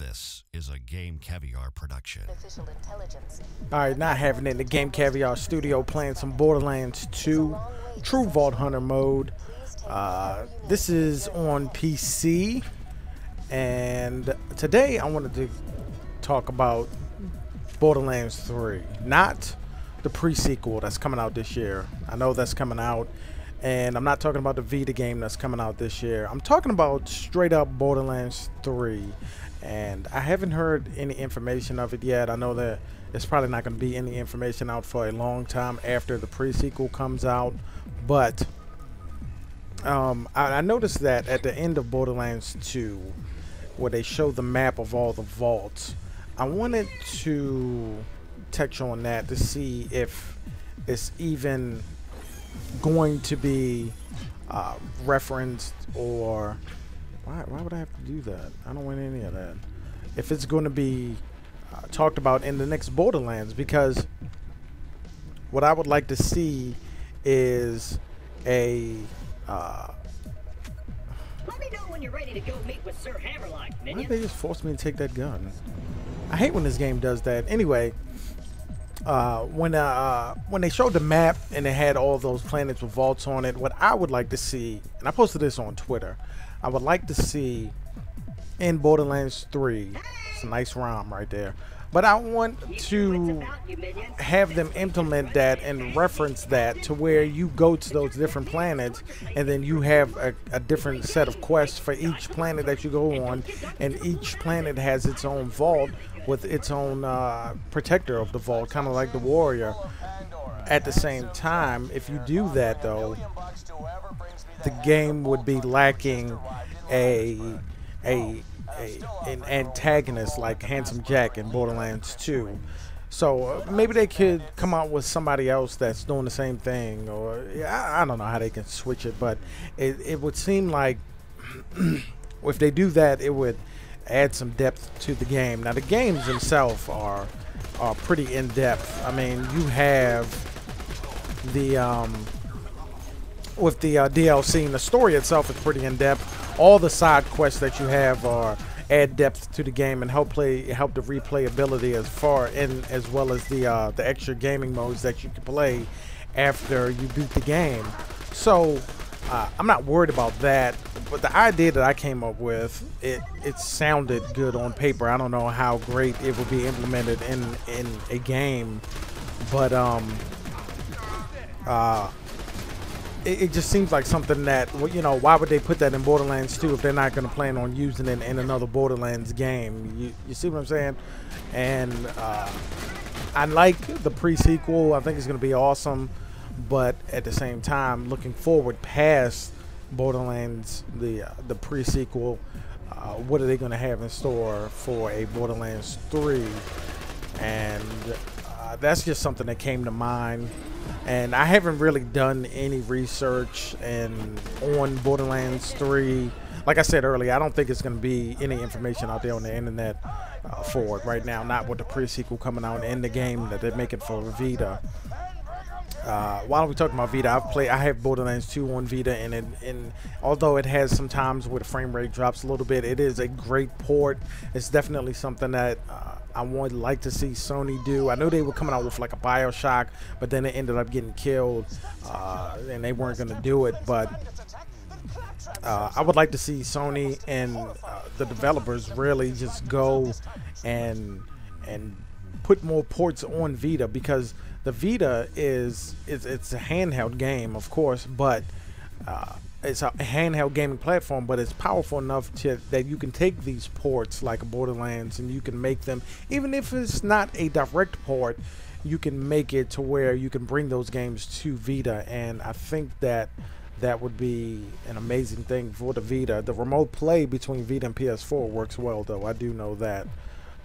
This is a Game Caviar production. Official intelligence. All right, not having it in the Game Caviar studio, playing some Borderlands 2 True Vault Hunter mode. Uh, this is on PC, and today I wanted to talk about Borderlands 3, not the pre-sequel that's coming out this year. I know that's coming out, and I'm not talking about the Vita game that's coming out this year. I'm talking about straight up Borderlands 3 and I haven't heard any information of it yet. I know that it's probably not going to be any information out for a long time after the pre-sequel comes out, but um, I, I, noticed that at the end of Borderlands 2, where they show the map of all the vaults, I wanted to touch on that to see if it's even going to be uh, referenced or why, why would I have to do that? I don't want any of that. If it's going to be uh, talked about in the next Borderlands, because what I would like to see is a. Uh, Let me know when you're ready to go meet with Sir Hammerlock, Why did they just force me to take that gun? I hate when this game does that. Anyway, uh, when uh, when they showed the map and they had all those planets with vaults on it, what I would like to see, and I posted this on Twitter, I would like to see in Borderlands 3. It's a nice rhyme right there. But I want to have them implement that and reference that to where you go to those different planets and then you have a, a, different set of quests for each planet that you go on and each planet has its own vault with its own uh, protector of the vault, kind of like the warrior. At the same time, if you do that though, the game would be lacking a a, a an antagonist like Handsome Jack in Borderlands 2. So uh, maybe they could come out with somebody else that's doing the same thing, or I, I don't know how they can switch it, but it, it would seem like if they do that, it would add some depth to the game. Now the games themselves are are pretty in depth. I mean, you have the um, with the uh, DLC and the story itself is pretty in depth. All the side quests that you have are add depth to the game and help play help the replayability as far in as well as the uh, the extra gaming modes that you can play after you beat the game. So uh, I'm not worried about that, but the idea that I came up with it it sounded good on paper. I don't know how great it would be implemented in in a game, but um uh it, it, just seems like something that you know why would they put that in Borderlands 2 if they're not going to plan on using it in another Borderlands game? You, you see what I'm saying? And uh, I like the pre-sequel. I think it's going to be awesome, but at the same time, looking forward past Borderlands the uh, the pre-sequel, uh, what are they going to have in store for a Borderlands 3? And uh, that's just something that came to mind and I haven't really done any research and on Borderlands 3. Like I said earlier, I don't think it's going to be any information out there on the internet uh, for it right now. Not with the pre-sequel coming out in the game that they're making for Vita. Uh, while we talking about Vita, I've played. I have Borderlands 2 on Vita, and it, and although it has some times where the frame rate drops a little bit, it is a great port. It's definitely something that uh, I would like to see Sony do. I know they were coming out with like a Bioshock, but then it ended up getting killed, uh, and they weren't going to do it. But uh, I would like to see Sony and uh, the developers really just go and and put more ports on Vita because the Vita is it's, it's a handheld game, of course, but uh, it's a handheld gaming platform, but it's powerful enough to that you can take these ports like Borderlands and you can make them, even if it's not a direct port, you can make it to where you can bring those games to Vita, and I think that that would be an amazing thing for the Vita. The remote play between Vita and PS4 works well, though. I do know that.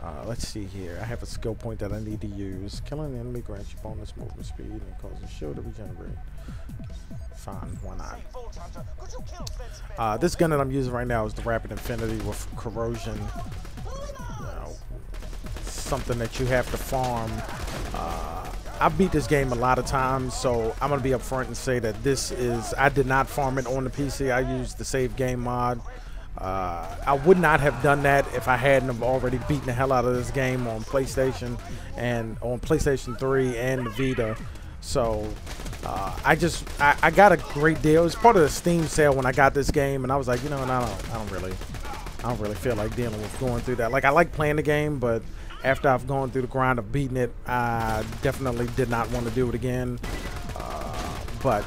Uh, let's see here. I have a skill point that I need to use. Killing an enemy grants you bonus movement speed and causes shield to regenerate. Fine, why not? Uh, this gun that I'm using right now is the Rapid Infinity with corrosion. You know, something that you have to farm. Uh, I beat this game a lot of times, so I'm gonna be upfront and say that this is I did not farm it on the PC. I used the save game mod Uh, I would not have done that if I hadn't have already beaten the hell out of this game on PlayStation and on PlayStation 3 and Vita. So uh, I just I, I, got a great deal. It was part of the Steam sale when I got this game, and I was like, you know, I don't I don't really I don't really feel like dealing with going through that. Like I like playing the game, but after I've gone through the grind of beating it, I definitely did not want to do it again. Uh, but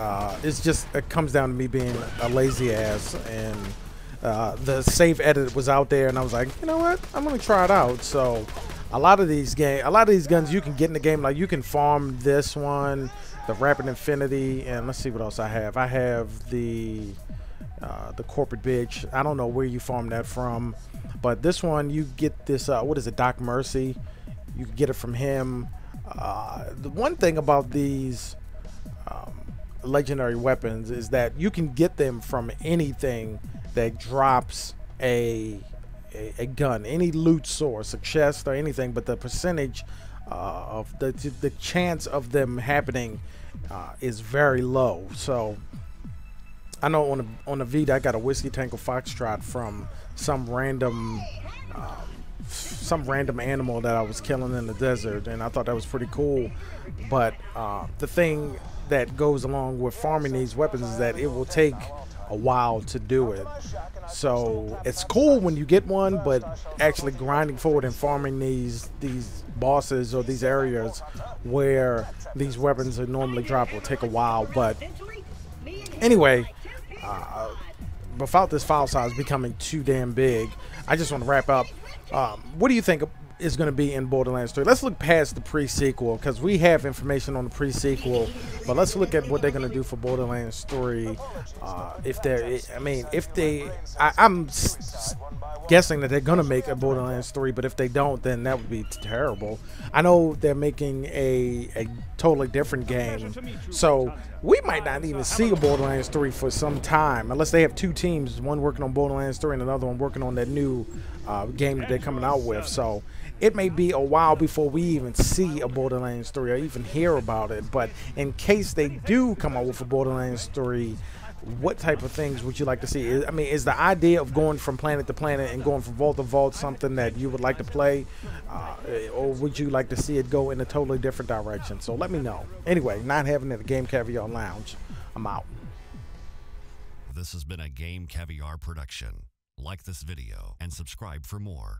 uh, it's just it comes down to me being a lazy ass, and uh, the save edit was out there, and I was like, you know what, I'm gonna try it out. So a lot of these game, a lot of these guns you can get in the game. Like you can farm this one, the Rapid Infinity, and let's see what else I have. I have the uh, the corporate bitch. I don't know where you farm that from, but this one you get this. Uh, what is it, Doc Mercy? You can get it from him. Uh, the one thing about these um, legendary weapons is that you can get them from anything that drops a a, a gun, any loot source, a chest or anything, but the percentage uh, of the the chance of them happening uh, is very low. So I know on the on the Vita I got a Whiskey Tango Foxtrot from some random. Um, some random animal that I was killing in the desert, and I thought that was pretty cool. But uh, the thing that goes along with farming these weapons is that it will take a while to do it. So it's cool when you get one, but actually grinding forward and farming these these bosses or these areas where these weapons are normally dropped will take a while. But anyway, uh, without this file size becoming too damn big, I just want to wrap up. Um, what do you think is going to be in Borderlands 3. Let's look past the pre-sequel because we have information on the pre-sequel, but let's look at what they're going to do for Borderlands 3. Uh, if they're, I mean, if they, I, am guessing that they're going to make a Borderlands 3, but if they don't, then that would be terrible. I know they're making a, a totally different game, so we might not even see a Borderlands 3 for some time, unless they have two teams, one working on Borderlands 3 and another one working on that new uh, game that they're coming out with. So it may be a while before we even see a Borderlands 3 or even hear about it. But in case they do come out with a Borderlands 3, what type of things would you like to see? I mean, is the idea of going from planet to planet and going from vault to vault something that you would like to play? Uh, or would you like to see it go in a totally different direction? So let me know. Anyway, not having it at Game Caviar Lounge. I'm out. This has been a Game Caviar production. Like this video and subscribe for more.